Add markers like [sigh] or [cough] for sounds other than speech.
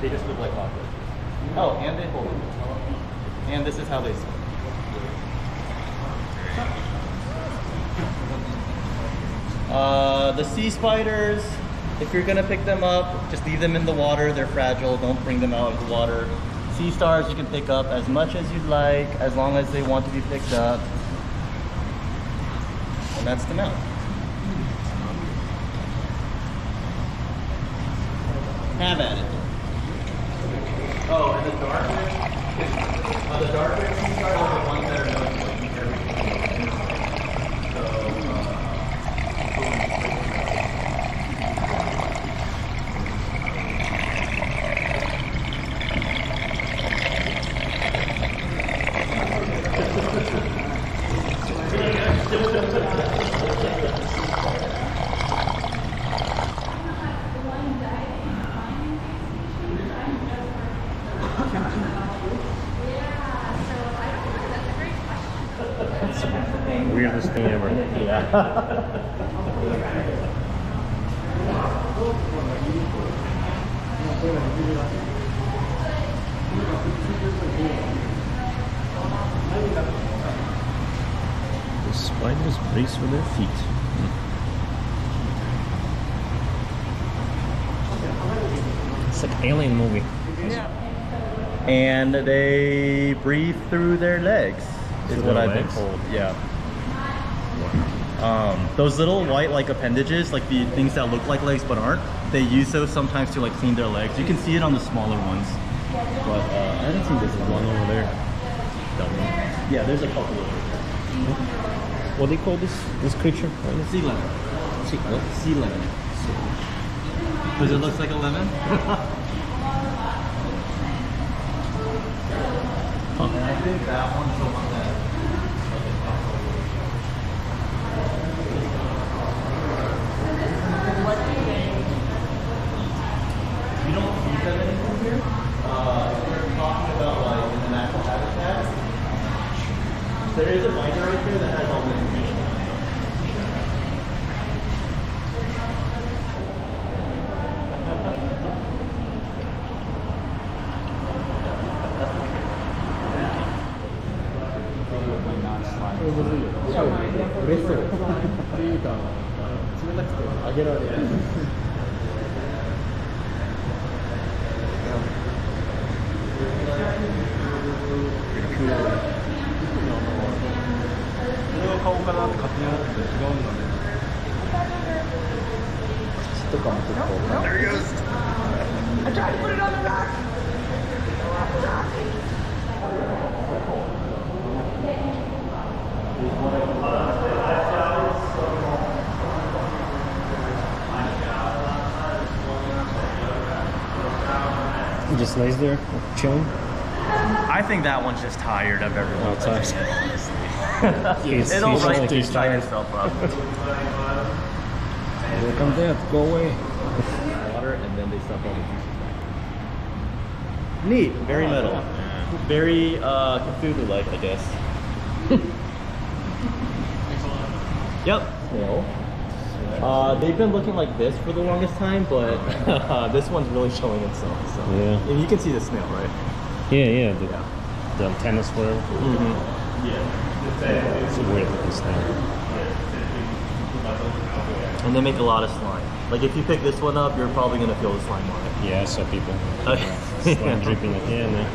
They just look like cockroaches. Oh, and they hold them. And this is how they swim. Uh, the sea spiders, if you're gonna pick them up, just leave them in the water. They're fragile. Don't bring them out of the water. Sea stars you can pick up as much as you'd like, as long as they want to be picked up. And that's the mount. Have at it. Oh, and the darker, uh, the darker sea stars are the ones that are known to like eat everything. So, uh, Thing ever. yeah. The spiders brace with their feet. Hmm. It's like alien movie. and they breathe through their legs is Through what I've been told. Yeah. Um, those little white like appendages, like the things that look like legs but aren't, they use those sometimes to like clean their legs. You can see it on the smaller ones, but uh, I haven't seen this One over there. Yeah, there's a couple of What do they call this this creature? Is sea lemon. Sea- what? Sea lemon. Because it looks like a lemon. [laughs] And I think that one's the one that. You don't see them anymore here. Uh, if we're talking about like in the natural habitat, there is a binder right here that has all the information. [laughs] on. I tried to put it on the rock. He just lays there, chilling. I think that one's just tired of everyone. Oh, Outside. [laughs] [laughs] He's- It'll he's right like to he's sign tired. up. Here come death. Go away. [laughs] Water, and then they suck all the juices back. Neat. Very metal. Very uh, Cthulhu-like, I guess. [laughs] yep. No. Uh, they've been looking like this for the longest time, but this one's really showing itself. So. Yeah. And you can see the snail, right? Yeah, yeah. The, Yeah. the antennas, whatever. Mm-hmm. Yeah. It's a weird looking snake. And they make a lot of slime. Like if you pick this one up, you're probably gonna feel the slime on it. Yeah, I saw people. Okay. Slime dripping no.